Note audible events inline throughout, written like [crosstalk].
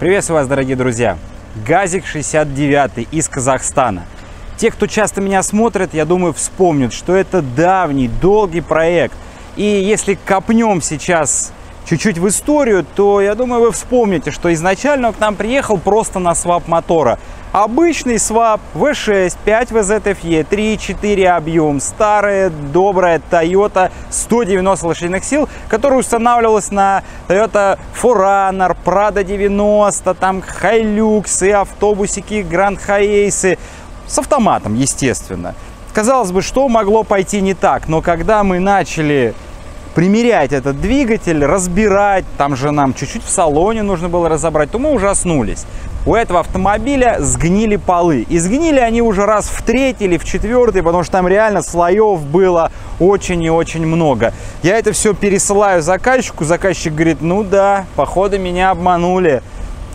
Приветствую вас, дорогие друзья! ГАЗик 69 из Казахстана. Те, кто часто меня смотрит, я думаю, вспомнят, что это давний, долгий проект. И если копнем сейчас чуть-чуть в историю, то я думаю, вы вспомните, что изначально он к нам приехал просто на свап мотора. Обычный свап V6, 5 VZFE, 3,4 объем, старая добрая Toyota 190 лошадиных сил, которая устанавливалась на Toyota 4Runner, Prado 90, там Hilux и автобусики Grand Hiace с автоматом, естественно. Казалось бы, что могло пойти не так, но когда мы начали примерять этот двигатель, разбирать, там же нам чуть-чуть в салоне нужно было разобрать, то мы ужаснулись у этого автомобиля сгнили полы. И сгнили они уже раз в третий или в четвертый, потому что там реально слоев было очень и очень много. Я это все пересылаю заказчику, заказчик говорит, ну да, походу меня обманули.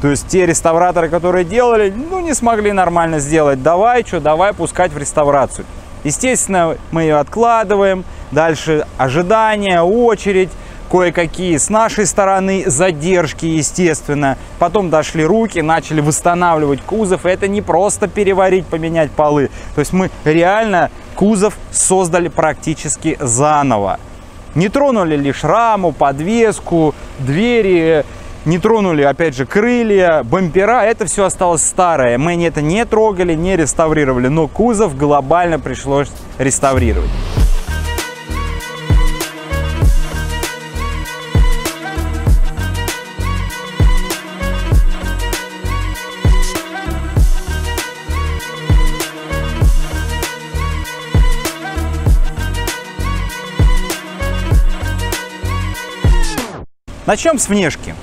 То есть те реставраторы, которые делали, ну не смогли нормально сделать. Давай, что, давай пускать в реставрацию. Естественно, мы ее откладываем. Дальше ожидание, очередь кое-какие с нашей стороны задержки, естественно. Потом дошли руки, начали восстанавливать кузов. Это не просто переварить, поменять полы. То есть мы реально кузов создали практически заново. Не тронули лишь раму, подвеску, двери, не тронули, опять же, крылья, бампера. Это все осталось старое. Мы это не трогали, не реставрировали, но кузов глобально пришлось реставрировать. Начнем с внешки.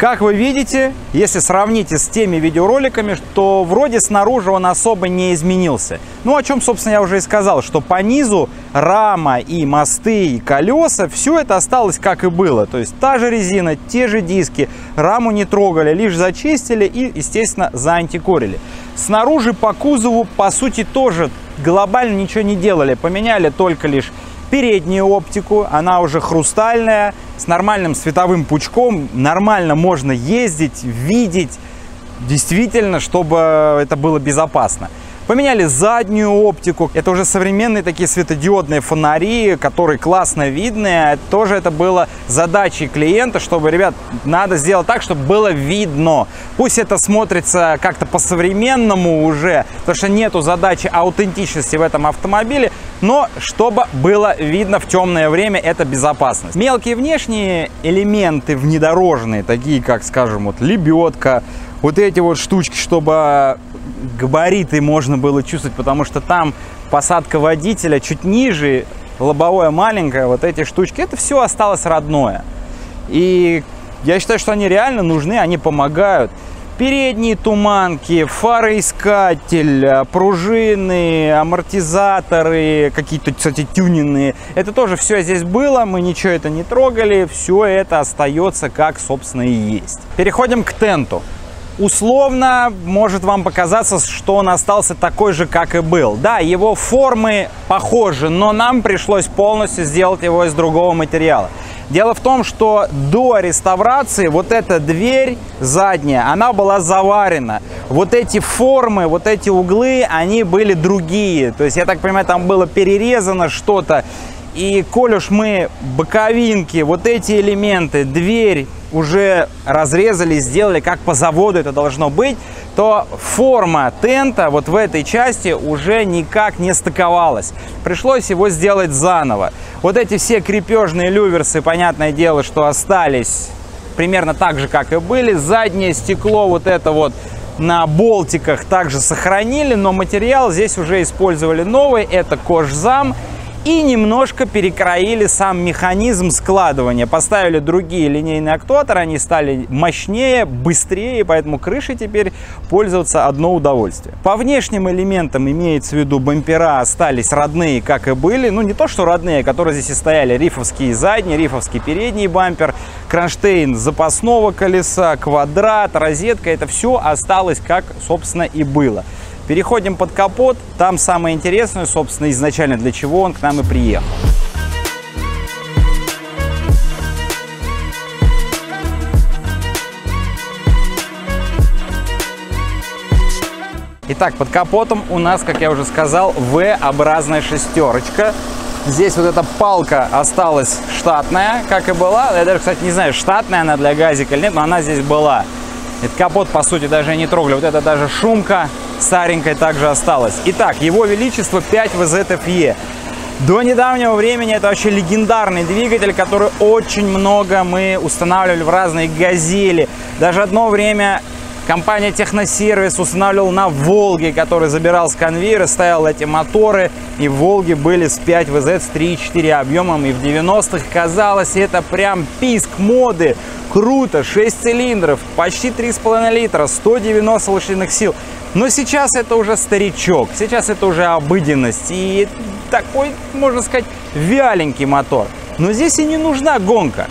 Как вы видите, если сравните с теми видеороликами, то вроде снаружи он особо не изменился. Ну, о чем, собственно, я уже и сказал, что по низу рама и мосты, и колеса, все это осталось как и было. То есть та же резина, те же диски, раму не трогали, лишь зачистили и, естественно, заантикорили. Снаружи по кузову, по сути, тоже глобально ничего не делали. Поменяли только лишь переднюю оптику, она уже хрустальная, с нормальным световым пучком, нормально можно ездить, видеть, действительно, чтобы это было безопасно. Поменяли заднюю оптику. Это уже современные такие светодиодные фонари, которые классно видны. Тоже это было задачей клиента, чтобы, ребят, надо сделать так, чтобы было видно. Пусть это смотрится как-то по-современному уже, потому что нету задачи аутентичности в этом автомобиле, но чтобы было видно в темное время, это безопасность. Мелкие внешние элементы внедорожные, такие как, скажем, вот лебедка, вот эти вот штучки, чтобы габариты можно было чувствовать, потому что там посадка водителя чуть ниже, лобовое маленькое, вот эти штучки, это все осталось родное. И я считаю, что они реально нужны, они помогают. Передние туманки, фароискатель, пружины, амортизаторы, какие-то, кстати, тюненные. Это тоже все здесь было, мы ничего это не трогали, все это остается как, собственно, и есть. Переходим к тенту. Условно может вам показаться, что он остался такой же, как и был. Да, его формы похожи, но нам пришлось полностью сделать его из другого материала. Дело в том, что до реставрации вот эта дверь задняя, она была заварена. Вот эти формы, вот эти углы, они были другие. То есть, я так понимаю, там было перерезано что-то. И коль уж мы боковинки, вот эти элементы, дверь уже разрезали, сделали как по заводу это должно быть, то форма тента вот в этой части уже никак не стыковалась. Пришлось его сделать заново. Вот эти все крепежные люверсы, понятное дело, что остались примерно так же, как и были. Заднее стекло вот это вот на болтиках также сохранили, но материал здесь уже использовали новый. Это кожзам и немножко перекроили сам механизм складывания. Поставили другие линейные актуаторы, они стали мощнее, быстрее, поэтому крыши теперь пользоваться одно удовольствие. По внешним элементам имеется в виду бампера остались родные, как и были. Ну, не то, что родные, которые здесь и стояли. Рифовский задний, рифовский передний бампер, кронштейн запасного колеса, квадрат, розетка. Это все осталось, как, собственно, и было. Переходим под капот. Там самое интересное, собственно, изначально для чего он к нам и приехал. Итак, под капотом у нас, как я уже сказал, V-образная шестерочка. Здесь вот эта палка осталась штатная, как и была. Я даже, кстати, не знаю, штатная она для газика или нет, но она здесь была. Этот капот, по сути, даже не трогали. Вот это даже шумка старенькая также осталась. Итак, его величество 5 VZFE. До недавнего времени это вообще легендарный двигатель, который очень много мы устанавливали в разные газели. Даже одно время компания Техносервис устанавливала на Волге, который забирал с конвейера, ставил эти моторы. И в Волге были с 5 VZ с 3,4 объемом. И в 90-х казалось, это прям писк моды. Круто, 6 цилиндров, почти 3,5 литра, 190 лошадиных сил. Но сейчас это уже старичок, сейчас это уже обыденность. И такой, можно сказать, вяленький мотор. Но здесь и не нужна гонка.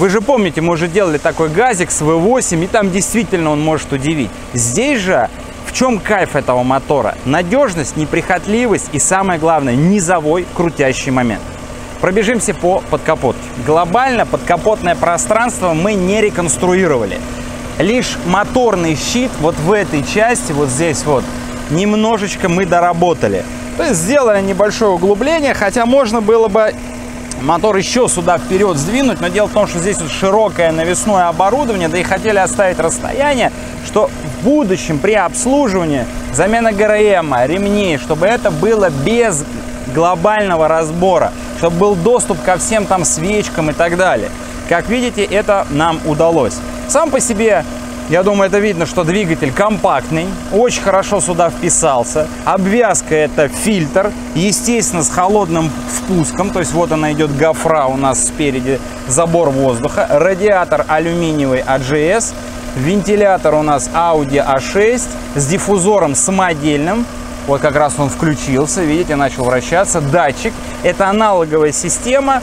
Вы же помните, мы уже делали такой газик с V8, и там действительно он может удивить. Здесь же в чем кайф этого мотора? Надежность, неприхотливость и самое главное, низовой крутящий момент. Пробежимся по подкапотке. Глобально подкапотное пространство мы не реконструировали. Лишь моторный щит вот в этой части, вот здесь вот, немножечко мы доработали. То есть сделали небольшое углубление, хотя можно было бы мотор еще сюда вперед сдвинуть, но дело в том, что здесь вот широкое навесное оборудование, да и хотели оставить расстояние, что в будущем при обслуживании замена ГРМ, ремней, чтобы это было без глобального разбора, чтобы был доступ ко всем там свечкам и так далее. Как видите, это нам удалось. Сам по себе я думаю, это видно, что двигатель компактный, очень хорошо сюда вписался. Обвязка это фильтр, естественно, с холодным впуском. То есть вот она идет гофра у нас спереди, забор воздуха. Радиатор алюминиевый AGS. Вентилятор у нас Audi A6 с диффузором самодельным. Вот как раз он включился, видите, начал вращаться. Датчик. Это аналоговая система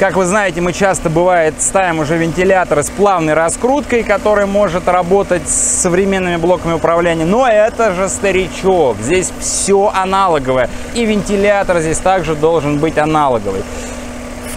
как вы знаете, мы часто, бывает, ставим уже вентиляторы с плавной раскруткой, который может работать с современными блоками управления. Но это же старичок. Здесь все аналоговое. И вентилятор здесь также должен быть аналоговый.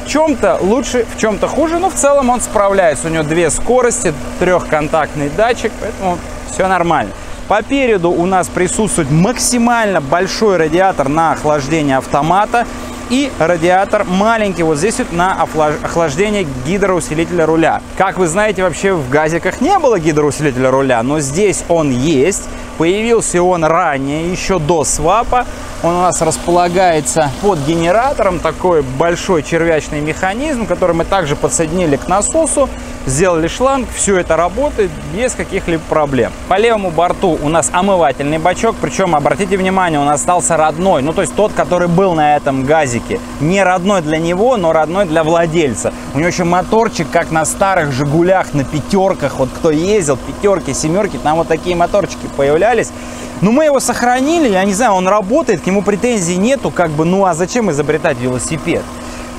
В чем-то лучше, в чем-то хуже, но в целом он справляется. У него две скорости, трехконтактный датчик, поэтому все нормально. По переду у нас присутствует максимально большой радиатор на охлаждение автомата и радиатор маленький вот здесь вот на охлаждение гидроусилителя руля. Как вы знаете, вообще в газиках не было гидроусилителя руля, но здесь он есть. Появился он ранее, еще до свапа. Он у нас располагается под генератором, такой большой червячный механизм, который мы также подсоединили к насосу, сделали шланг, все это работает без каких-либо проблем. По левому борту у нас омывательный бачок, причем, обратите внимание, он остался родной, ну то есть тот, который был на этом газике. Не родной для него, но родной для владельца. У него еще моторчик, как на старых Жигулях, на пятерках, вот кто ездил, пятерки, семерки, там вот такие моторчики появлялись. Но мы его сохранили, я не знаю, он работает, к нему претензий нету, как бы, ну а зачем изобретать велосипед?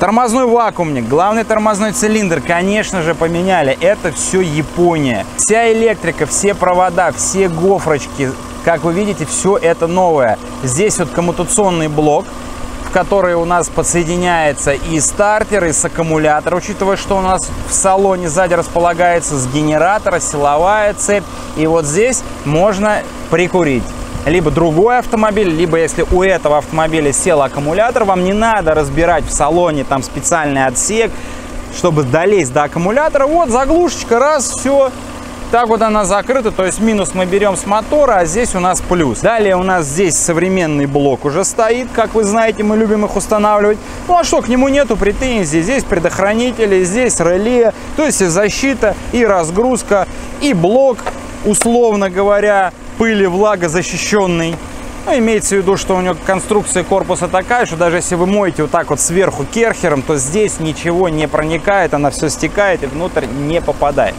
Тормозной вакуумник, главный тормозной цилиндр, конечно же, поменяли. Это все Япония. Вся электрика, все провода, все гофрочки, как вы видите, все это новое. Здесь вот коммутационный блок, в который у нас подсоединяется и стартер, и с аккумулятора, учитывая, что у нас в салоне сзади располагается с генератора, силовая цепь. И вот здесь можно прикурить либо другой автомобиль, либо если у этого автомобиля сел аккумулятор, вам не надо разбирать в салоне там специальный отсек, чтобы долезть до аккумулятора. Вот заглушечка, раз, все, так вот она закрыта, то есть минус мы берем с мотора, а здесь у нас плюс. Далее у нас здесь современный блок уже стоит, как вы знаете, мы любим их устанавливать. Ну а что, к нему нету претензий, здесь предохранители, здесь реле, то есть и защита, и разгрузка, и блок, условно говоря, пыли влагозащищенный. Ну, имеется в виду, что у него конструкция корпуса такая, что даже если вы моете вот так вот сверху керхером, то здесь ничего не проникает, она все стекает и внутрь не попадает.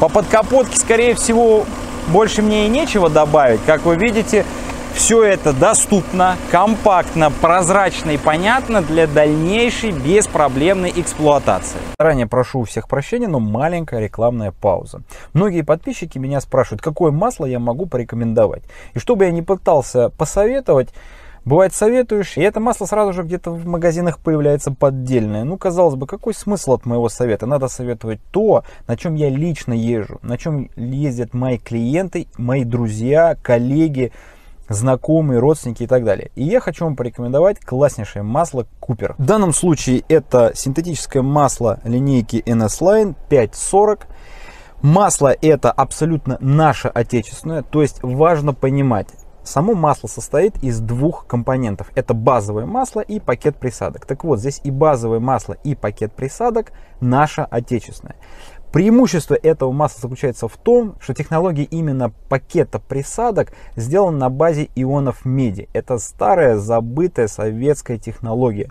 По подкапотке, скорее всего, больше мне и нечего добавить. Как вы видите, все это доступно, компактно, прозрачно и понятно для дальнейшей беспроблемной эксплуатации. Заранее прошу у всех прощения, но маленькая рекламная пауза. Многие подписчики меня спрашивают, какое масло я могу порекомендовать. И чтобы я не пытался посоветовать, Бывает советуешь, и это масло сразу же где-то в магазинах появляется поддельное. Ну, казалось бы, какой смысл от моего совета? Надо советовать то, на чем я лично езжу, на чем ездят мои клиенты, мои друзья, коллеги, знакомые, родственники и так далее. И я хочу вам порекомендовать класснейшее масло Купер. В данном случае это синтетическое масло линейки NS Line 540. Масло это абсолютно наше отечественное, то есть важно понимать, Само масло состоит из двух компонентов. Это базовое масло и пакет присадок. Так вот, здесь и базовое масло, и пакет присадок наше отечественное. Преимущество этого масла заключается в том, что технология именно пакета присадок сделана на базе ионов меди. Это старая забытая советская технология.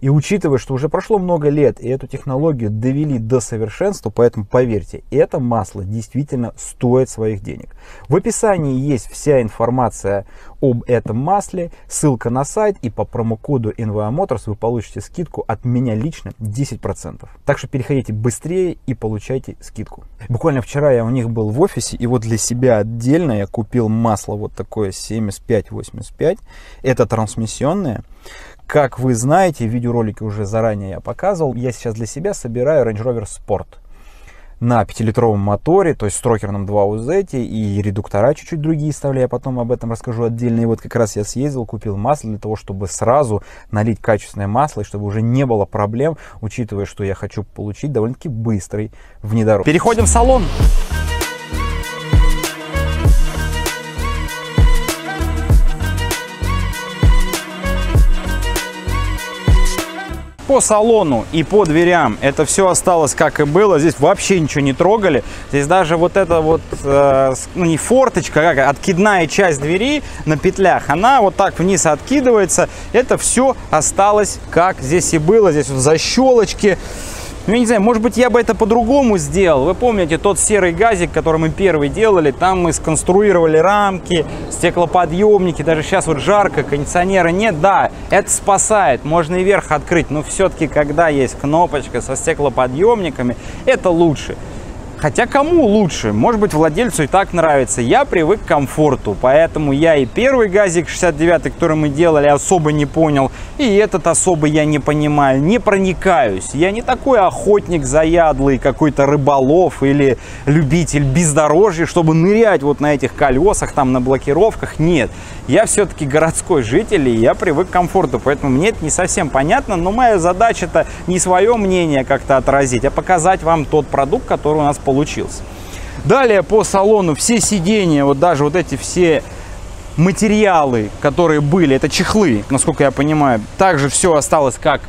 И учитывая, что уже прошло много лет, и эту технологию довели до совершенства, поэтому поверьте, это масло действительно стоит своих денег. В описании есть вся информация об этом масле, ссылка на сайт, и по промокоду NVA Motors вы получите скидку от меня лично 10%. Так что переходите быстрее и получайте скидку. Буквально вчера я у них был в офисе, и вот для себя отдельно я купил масло вот такое 75-85. Это трансмиссионное. Как вы знаете, видеоролики уже заранее я показывал, я сейчас для себя собираю Range Rover Sport на 5-литровом моторе, то есть с трокерном 2 UZ и редуктора чуть-чуть другие вставляю, я потом об этом расскажу отдельно. И вот как раз я съездил, купил масло для того, чтобы сразу налить качественное масло, и чтобы уже не было проблем, учитывая, что я хочу получить довольно-таки быстрый внедорожник. Переходим в салон. По салону и по дверям это все осталось как и было. Здесь вообще ничего не трогали. Здесь даже вот эта вот, э, ну не форточка, как откидная часть двери на петлях, она вот так вниз откидывается. Это все осталось как здесь и было. Здесь вот защелочки. Ну, я не знаю, может быть, я бы это по-другому сделал. Вы помните тот серый газик, который мы первый делали? Там мы сконструировали рамки, стеклоподъемники. Даже сейчас вот жарко, кондиционера нет. Да, это спасает. Можно и верх открыть. Но все-таки, когда есть кнопочка со стеклоподъемниками, это лучше. Хотя кому лучше? Может быть, владельцу и так нравится. Я привык к комфорту, поэтому я и первый газик 69, который мы делали, особо не понял. И этот особо я не понимаю, не проникаюсь. Я не такой охотник заядлый, какой-то рыболов или любитель бездорожья, чтобы нырять вот на этих колесах, там на блокировках. Нет, я все-таки городской житель, и я привык к комфорту, поэтому мне это не совсем понятно. Но моя задача-то не свое мнение как-то отразить, а показать вам тот продукт, который у нас получился. Далее по салону все сиденья, вот даже вот эти все материалы, которые были, это чехлы, насколько я понимаю, также все осталось как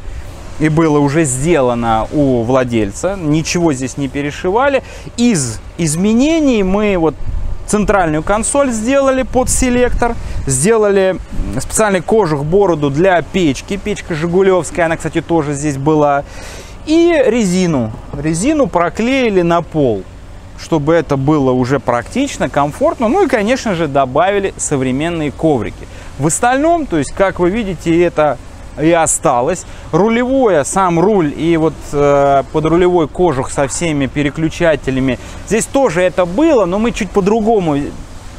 и было уже сделано у владельца. Ничего здесь не перешивали. Из изменений мы вот центральную консоль сделали под селектор, сделали специальный кожух бороду для печки, печка Жигулевская, она, кстати, тоже здесь была. И резину. Резину проклеили на пол, чтобы это было уже практично, комфортно. Ну и, конечно же, добавили современные коврики. В остальном, то есть, как вы видите, это и осталось. Рулевое, сам руль и вот э, подрулевой кожух со всеми переключателями. Здесь тоже это было, но мы чуть по-другому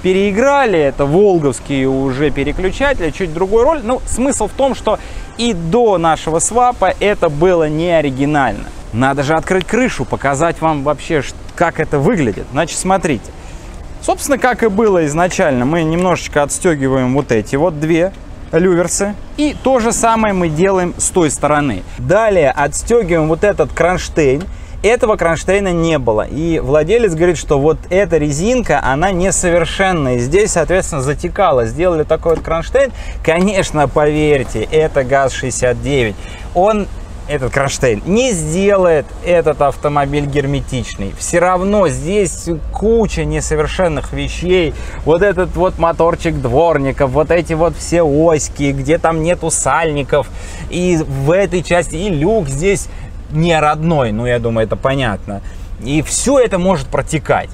переиграли. Это волговские уже переключатели, чуть другой роль. Ну, смысл в том, что и до нашего свапа это было не оригинально. Надо же открыть крышу, показать вам вообще, как это выглядит. Значит, смотрите. Собственно, как и было изначально, мы немножечко отстегиваем вот эти вот две люверсы. И то же самое мы делаем с той стороны. Далее отстегиваем вот этот кронштейн. Этого кронштейна не было. И владелец говорит, что вот эта резинка, она несовершенная. Здесь, соответственно, затекала. Сделали такой вот кронштейн. Конечно, поверьте, это ГАЗ-69. Он этот кронштейн не сделает этот автомобиль герметичный. Все равно здесь куча несовершенных вещей. Вот этот вот моторчик дворников, вот эти вот все оськи, где там нету сальников. И в этой части и люк здесь не родной, ну я думаю, это понятно. И все это может протекать.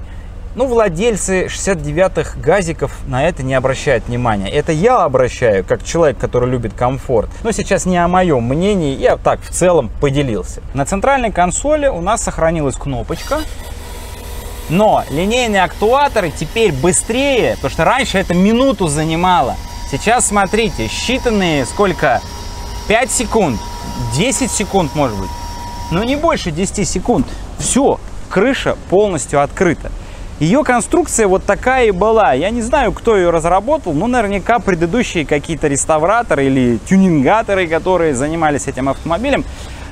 Ну, владельцы 69-х газиков на это не обращают внимания. Это я обращаю, как человек, который любит комфорт. Но сейчас не о моем мнении, я так в целом поделился. На центральной консоли у нас сохранилась кнопочка. Но линейные актуаторы теперь быстрее, потому что раньше это минуту занимало. Сейчас смотрите, считанные сколько? 5 секунд, 10 секунд может быть. Но не больше 10 секунд. Все, крыша полностью открыта. Ее конструкция вот такая и была. Я не знаю, кто ее разработал, но наверняка предыдущие какие-то реставраторы или тюнингаторы, которые занимались этим автомобилем.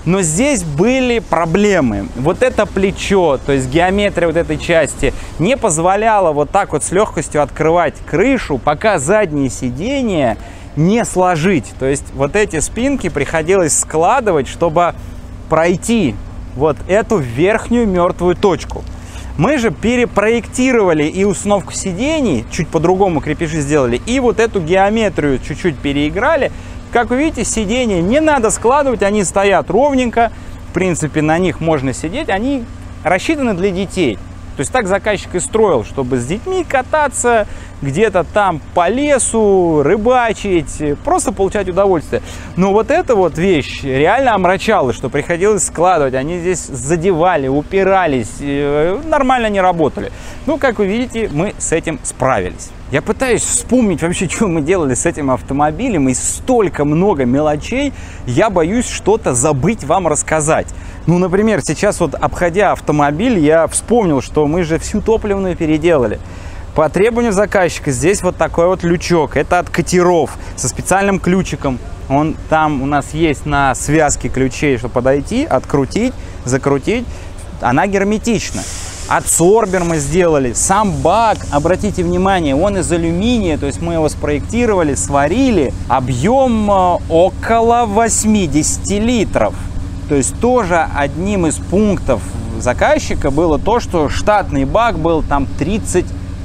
Но здесь были проблемы. Вот это плечо, то есть геометрия вот этой части, не позволяла вот так вот с легкостью открывать крышу, пока задние сиденья не сложить. То есть вот эти спинки приходилось складывать, чтобы пройти вот эту верхнюю мертвую точку. Мы же перепроектировали и установку сидений, чуть по-другому крепежи сделали, и вот эту геометрию чуть-чуть переиграли. Как вы видите, сиденья не надо складывать, они стоят ровненько. В принципе, на них можно сидеть, они рассчитаны для детей. То есть так заказчик и строил, чтобы с детьми кататься где-то там по лесу, рыбачить, просто получать удовольствие. Но вот эта вот вещь реально омрачала, что приходилось складывать. Они здесь задевали, упирались, э, нормально не работали. Ну, как вы видите, мы с этим справились. Я пытаюсь вспомнить вообще, [laughs] что мы делали с этим автомобилем, и столько много мелочей, я боюсь что-то забыть вам рассказать. Ну, например, сейчас вот обходя автомобиль, я вспомнил, что мы же всю топливную переделали. По требованию заказчика здесь вот такой вот лючок. Это от катеров со специальным ключиком. Он там у нас есть на связке ключей, чтобы подойти, открутить, закрутить. Она герметична. Адсорбер мы сделали. Сам бак, обратите внимание, он из алюминия, то есть мы его спроектировали, сварили. Объем э, около 80 литров. То есть тоже одним из пунктов заказчика было то, что штатный бак был там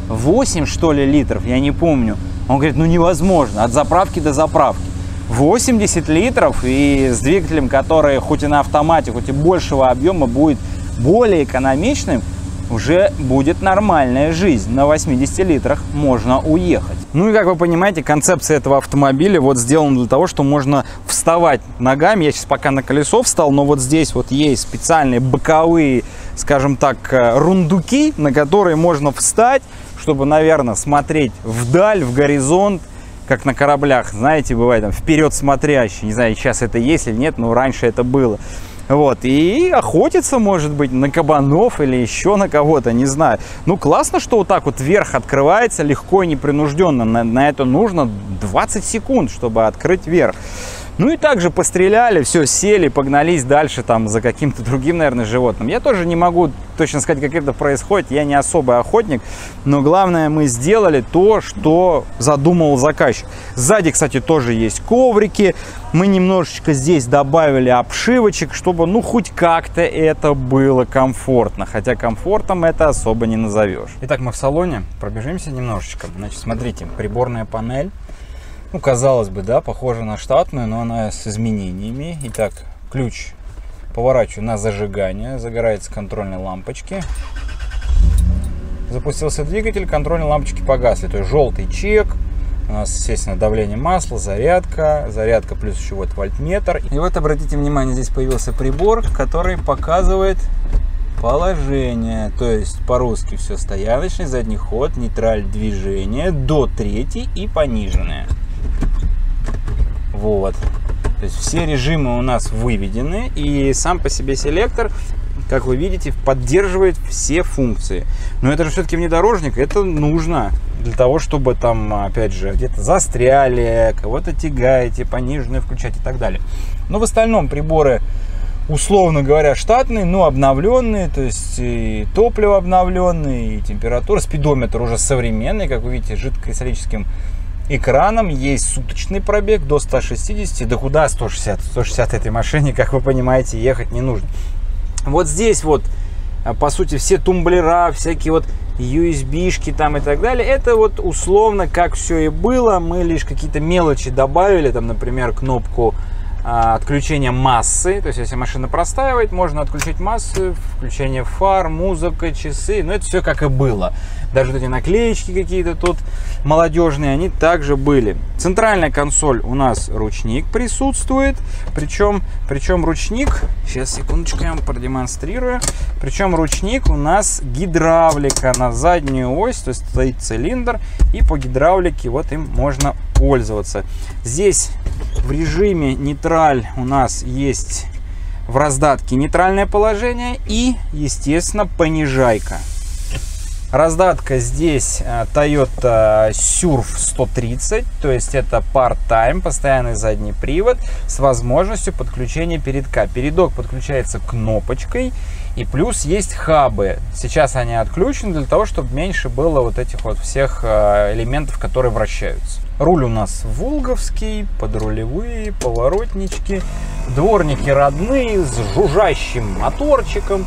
38 что ли литров, я не помню. Он говорит, ну невозможно, от заправки до заправки. 80 литров и с двигателем, который хоть и на автомате, хоть и большего объема будет более экономичным, уже будет нормальная жизнь. На 80 литрах можно уехать. Ну и как вы понимаете, концепция этого автомобиля вот сделана для того, что можно вставать ногами. Я сейчас пока на колесо встал, но вот здесь вот есть специальные боковые, скажем так, э, рундуки, на которые можно встать, чтобы, наверное, смотреть вдаль, в горизонт, как на кораблях, знаете, бывает там вперед смотрящий, не знаю, сейчас это есть или нет, но раньше это было. Вот, и охотиться, может быть, на кабанов или еще на кого-то, не знаю. Ну, классно, что вот так вот вверх открывается легко и непринужденно. На, на это нужно 20 секунд, чтобы открыть вверх. Ну и также постреляли, все, сели, погнались дальше там за каким-то другим, наверное, животным. Я тоже не могу точно сказать, как это происходит, я не особый охотник, но главное, мы сделали то, что задумал заказчик. Сзади, кстати, тоже есть коврики, мы немножечко здесь добавили обшивочек, чтобы, ну, хоть как-то это было комфортно, хотя комфортом это особо не назовешь. Итак, мы в салоне, пробежимся немножечко. Значит, смотрите, приборная панель ну, казалось бы, да, похожа на штатную, но она с изменениями. Итак, ключ поворачиваю на зажигание, загораются контрольные лампочки. Запустился двигатель, контрольные лампочки погасли. То есть желтый чек, у нас, естественно, давление масла, зарядка, зарядка плюс еще вот вольтметр. И вот, обратите внимание, здесь появился прибор, который показывает положение. То есть по-русски все стояночный, задний ход, нейтраль движения, до третьей и пониженное. Вот. То есть все режимы у нас выведены, и сам по себе селектор, как вы видите, поддерживает все функции. Но это же все-таки внедорожник, это нужно для того, чтобы там, опять же, где-то застряли, кого-то тягаете, пониженную включать и так далее. Но в остальном приборы условно говоря, штатные, но обновленные, то есть и топливо обновленное, и температура, спидометр уже современный, как вы видите, жидкокристаллическим экраном, есть суточный пробег до 160, да куда 160, 160 этой машине, как вы понимаете, ехать не нужно. Вот здесь вот, а, по сути, все тумблера, всякие вот USB-шки там и так далее, это вот условно как все и было, мы лишь какие-то мелочи добавили, там, например, кнопку отключение массы. То есть, если машина простаивает, можно отключить массы, включение фар, музыка, часы. Но это все как и было. Даже вот эти наклеечки какие-то тут молодежные, они также были. Центральная консоль у нас ручник присутствует. Причем, причем ручник, сейчас секундочку я вам продемонстрирую. Причем ручник у нас гидравлика на заднюю ось, то есть стоит цилиндр. И по гидравлике вот им можно пользоваться. Здесь в режиме нейтраль у нас есть в раздатке нейтральное положение и, естественно, понижайка. Раздатка здесь э, Toyota Surf 130, то есть это part-time, постоянный задний привод с возможностью подключения передка. Передок подключается кнопочкой и плюс есть хабы. Сейчас они отключены для того, чтобы меньше было вот этих вот всех э, элементов, которые вращаются. Руль у нас волговский, подрулевые, поворотнички, дворники родные с жужжащим моторчиком.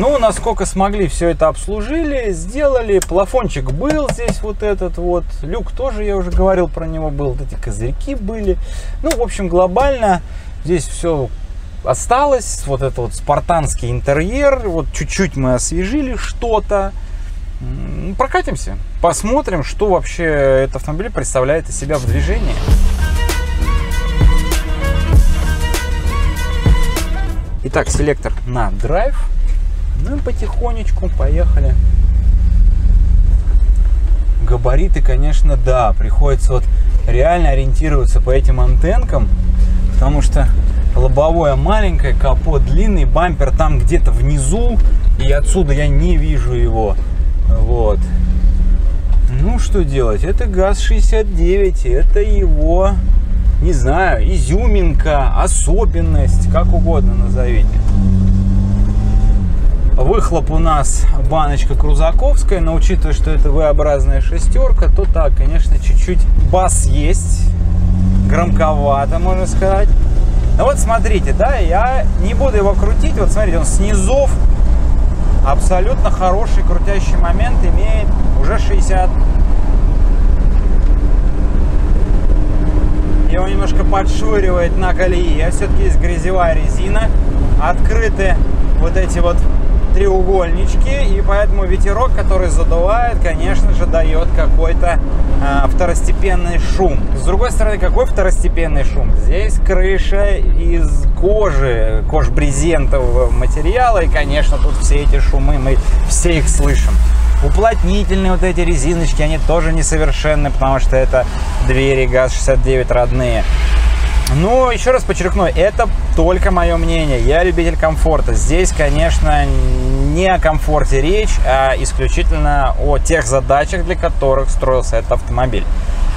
Ну, насколько смогли, все это обслужили, сделали. Плафончик был здесь вот этот вот. Люк тоже, я уже говорил про него, был. Вот эти козырьки были. Ну, в общем, глобально здесь все осталось. Вот это вот спартанский интерьер. Вот чуть-чуть мы освежили что-то. Прокатимся, посмотрим, что вообще этот автомобиль представляет из себя в движении. Итак, селектор на драйв. Ну и потихонечку поехали. Габариты, конечно, да, приходится вот реально ориентироваться по этим антенкам, потому что лобовое маленькое, капот длинный, бампер там где-то внизу, и отсюда я не вижу его. Вот. Ну, что делать? Это ГАЗ-69, это его, не знаю, изюминка, особенность, как угодно назовите. Выхлоп у нас баночка крузаковская, но учитывая, что это V-образная шестерка, то так, конечно, чуть-чуть бас есть, громковато, можно сказать. Ну вот смотрите, да, я не буду его крутить, вот смотрите, он снизов абсолютно хороший крутящий момент имеет уже 60. Его немножко подшуривает на колее. А все-таки есть грязевая резина. Открыты вот эти вот треугольнички, и поэтому ветерок, который задувает, конечно же, дает какой-то э, второстепенный шум. С другой стороны, какой второстепенный шум? Здесь крыша из кожи, кожбрезентового материала, и, конечно, тут все эти шумы, мы все их слышим. Уплотнительные вот эти резиночки, они тоже несовершенны, потому что это двери ГАЗ-69 родные. Но еще раз подчеркну, это только мое мнение. Я любитель комфорта. Здесь, конечно, не о комфорте речь, а исключительно о тех задачах, для которых строился этот автомобиль.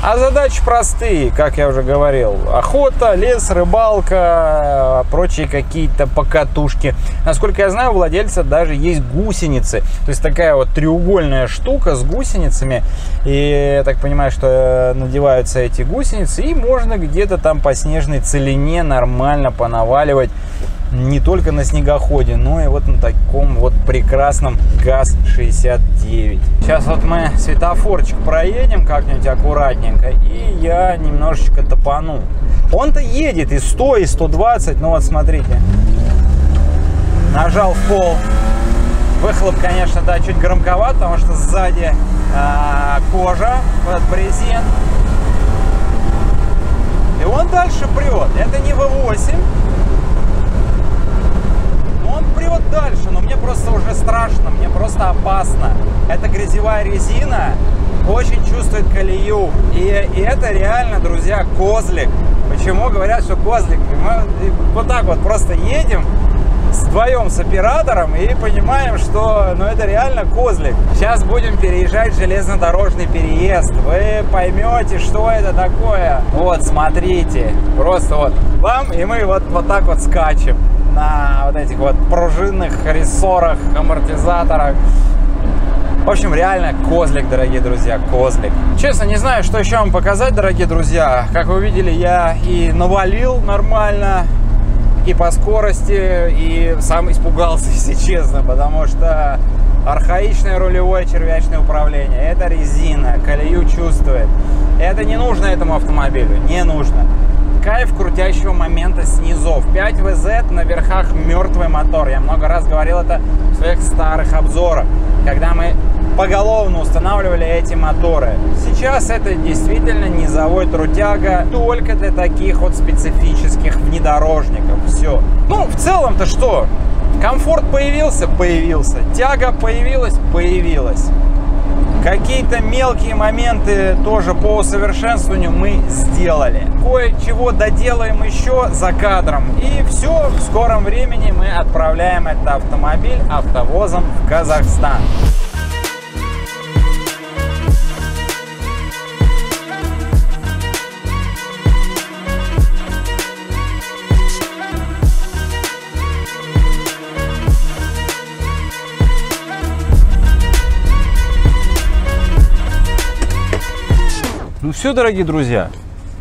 А задачи простые, как я уже говорил. Охота, лес, рыбалка, прочие какие-то покатушки. Насколько я знаю, у владельца даже есть гусеницы. То есть такая вот треугольная штука с гусеницами. И я так понимаю, что надеваются эти гусеницы. И можно где-то там по снежной целине нормально понаваливать не только на снегоходе, но и вот на таком вот прекрасном ГАЗ-69. Сейчас вот мы светофорчик проедем как-нибудь аккуратненько, и я немножечко топану. Он-то едет и 100, и 120, ну вот смотрите. Нажал в пол. Выхлоп, конечно, да, чуть громковат, потому что сзади э, кожа, вот брезент. И он дальше прет. Это не V8, он прет дальше, но мне просто уже страшно, мне просто опасно. Это грязевая резина, очень чувствует колею. И, и это реально, друзья, козлик. Почему говорят, что козлик? Мы вот так вот просто едем, вдвоем с оператором и понимаем, что ну, это реально козлик. Сейчас будем переезжать железнодорожный переезд. Вы поймете, что это такое. Вот, смотрите. Просто вот вам и мы вот, вот так вот скачем на вот этих вот пружинных рессорах, амортизаторах. В общем, реально козлик, дорогие друзья, козлик. Честно, не знаю, что еще вам показать, дорогие друзья. Как вы видели, я и навалил нормально, и по скорости, и сам испугался, [laughs] если честно, потому что архаичное рулевое червячное управление. Это резина, колею чувствует. Это не нужно этому автомобилю, не нужно. Кайф крутящего момента снизов. 5 VZ на верхах мертвый мотор. Я много раз говорил это в своих старых обзорах, когда мы поголовно устанавливали эти моторы. Сейчас это действительно низовой трутяга только для таких вот специфических внедорожников. Все. Ну, в целом-то что? Комфорт появился? Появился. Тяга появилась? Появилась. Какие-то мелкие моменты тоже по усовершенствованию мы сделали. Кое-чего доделаем еще за кадром. И все, в скором времени мы отправляем этот автомобиль автовозом в Казахстан. Все, дорогие друзья,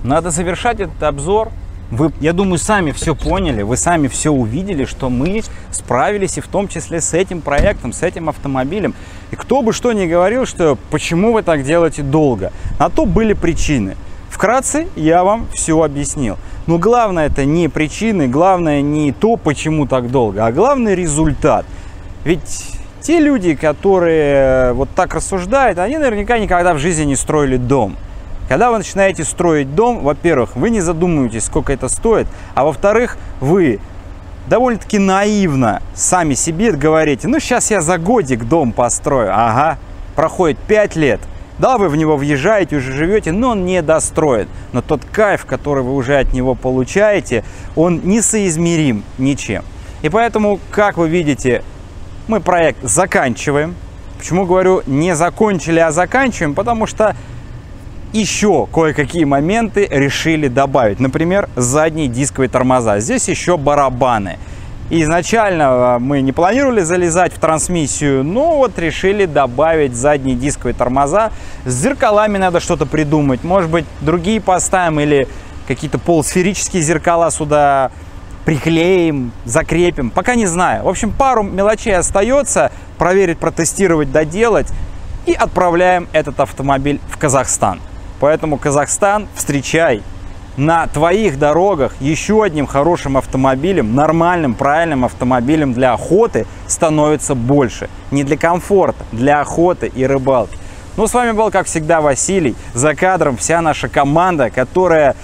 надо завершать этот обзор. Вы, я думаю, сами все поняли, вы сами все увидели, что мы справились и в том числе с этим проектом, с этим автомобилем. И кто бы что ни говорил, что почему вы так делаете долго, на то были причины. Вкратце я вам все объяснил. Но главное это не причины, главное не то, почему так долго, а главный результат. Ведь те люди, которые вот так рассуждают, они наверняка никогда в жизни не строили дом. Когда вы начинаете строить дом, во-первых, вы не задумываетесь, сколько это стоит, а во-вторых, вы довольно-таки наивно сами себе говорите, ну сейчас я за годик дом построю. Ага, проходит 5 лет, да, вы в него въезжаете, уже живете, но он не достроен. Но тот кайф, который вы уже от него получаете, он несоизмерим ничем. И поэтому, как вы видите, мы проект заканчиваем. Почему говорю не закончили, а заканчиваем? Потому что еще кое-какие моменты решили добавить. Например, задние дисковые тормоза. Здесь еще барабаны. Изначально а, мы не планировали залезать в трансмиссию, но вот решили добавить задние дисковые тормоза. С зеркалами надо что-то придумать. Может быть, другие поставим или какие-то полусферические зеркала сюда приклеим, закрепим. Пока не знаю. В общем, пару мелочей остается. Проверить, протестировать, доделать. И отправляем этот автомобиль в Казахстан. Поэтому Казахстан, встречай на твоих дорогах еще одним хорошим автомобилем, нормальным, правильным автомобилем для охоты становится больше. Не для комфорта, для охоты и рыбалки. Ну, с вами был, как всегда, Василий. За кадром вся наша команда, которая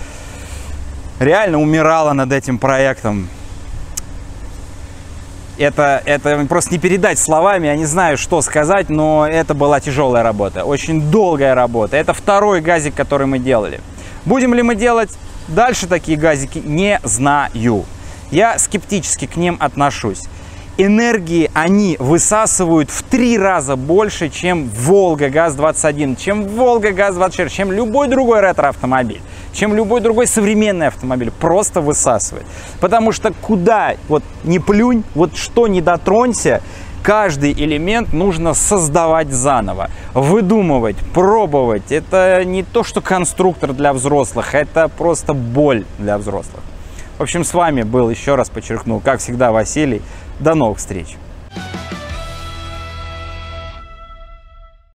реально умирала над этим проектом это, это просто не передать словами, я не знаю, что сказать, но это была тяжелая работа, очень долгая работа. Это второй газик, который мы делали. Будем ли мы делать дальше такие газики, не знаю. Я скептически к ним отношусь. Энергии они высасывают в три раза больше, чем Волга ГАЗ-21, чем Волга ГАЗ-24, чем любой другой ретро-автомобиль чем любой другой современный автомобиль. Просто высасывает. Потому что куда вот не плюнь, вот что не дотронься, каждый элемент нужно создавать заново, выдумывать, пробовать. Это не то, что конструктор для взрослых, это просто боль для взрослых. В общем, с вами был, еще раз подчеркнул, как всегда, Василий. До новых встреч!